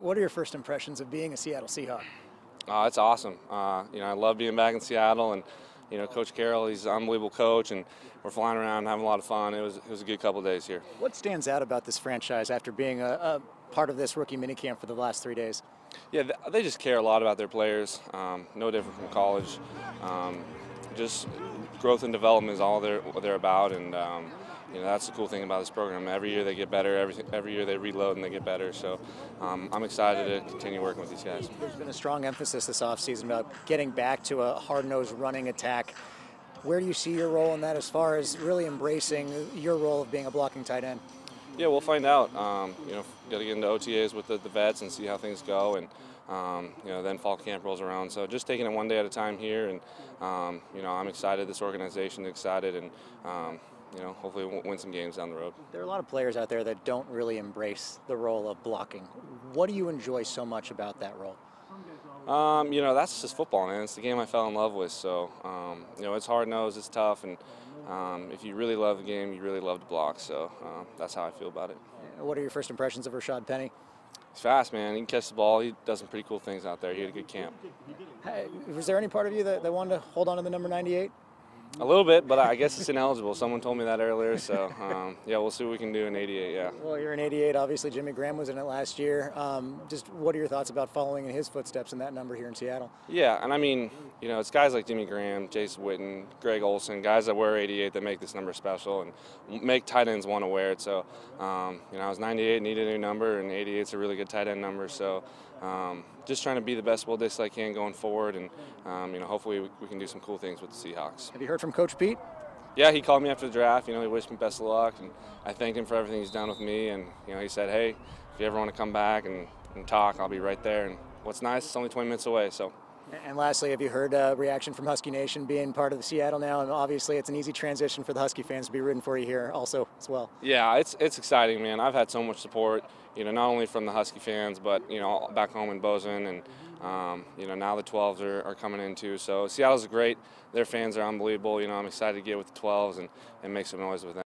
What are your first impressions of being a Seattle Seahawk? Uh, it's awesome. Uh, you know, I love being back in Seattle, and you know, Coach Carroll, he's an unbelievable coach, and we're flying around, having a lot of fun. It was it was a good couple days here. What stands out about this franchise after being a, a part of this rookie minicamp for the last three days? Yeah, they just care a lot about their players. Um, no different from college. Um, just growth and development is all they're what they're about, and um, you know that's the cool thing about this program. Every year they get better. Every every year they reload and they get better. So um, I'm excited to continue working with these guys. There's been a strong emphasis this offseason about getting back to a hard-nosed running attack. Where do you see your role in that as far as really embracing your role of being a blocking tight end? Yeah, we'll find out. Um, you know, got to get into OTAs with the, the vets and see how things go, and um, you know, then fall camp rolls around. So just taking it one day at a time here, and um, you know, I'm excited. This organization is excited, and um, you know, hopefully we'll win some games down the road. There are a lot of players out there that don't really embrace the role of blocking. What do you enjoy so much about that role? Um, you know, that's just football, man. It's the game I fell in love with. So, um, you know, it's hard nosed, it's tough, and um, if you really love the game, you really love to block. So uh, that's how I feel about it. What are your first impressions of Rashad Penny? He's fast, man. He can catch the ball. He does some pretty cool things out there. He had a good camp. Hey, Was there any part of you that, that wanted to hold on to the number 98? A little bit, but I guess it's ineligible. Someone told me that earlier. So, um, yeah, we'll see what we can do in 88. Yeah. Well, you're in 88. Obviously, Jimmy Graham was in it last year. Um, just what are your thoughts about following in his footsteps in that number here in Seattle? Yeah, and I mean, you know, it's guys like Jimmy Graham, Jason Witten, Greg Olsen, guys that wear 88 that make this number special and make tight ends want to wear it. So, um, you know, I was 98, needed a new number, and 88 is a really good tight end number. So, um, just trying to be the best Will Dissly I can going forward, and um, you know, hopefully we, we can do some cool things with the Seahawks. Have you heard from Coach Pete? Yeah, he called me after the draft. You know, he wished me best of luck, and I thanked him for everything he's done with me. And you know, he said, "Hey, if you ever want to come back and, and talk, I'll be right there." And what's nice, it's only 20 minutes away, so. And lastly, have you heard a reaction from Husky Nation being part of the Seattle now? And obviously, it's an easy transition for the Husky fans to be rooting for you here also as well. Yeah, it's it's exciting, man. I've had so much support, you know, not only from the Husky fans, but you know, back home in Bozeman, and um, you know, now the 12s are, are coming in too. So Seattle's great. Their fans are unbelievable. You know, I'm excited to get with the 12s and, and make some noise with them.